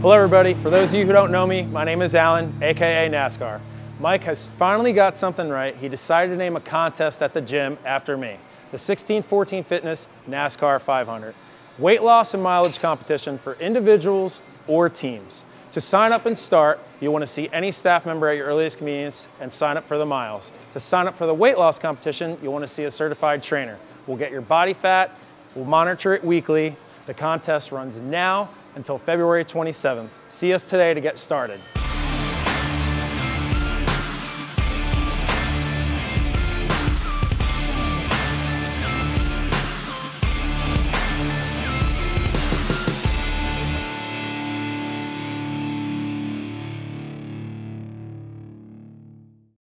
Hello everybody, for those of you who don't know me, my name is Alan, AKA NASCAR. Mike has finally got something right. He decided to name a contest at the gym after me, the 1614 Fitness NASCAR 500. Weight loss and mileage competition for individuals or teams. To sign up and start, you'll want to see any staff member at your earliest convenience and sign up for the miles. To sign up for the weight loss competition, you'll want to see a certified trainer. We'll get your body fat, we'll monitor it weekly. The contest runs now until February 27th. See us today to get started.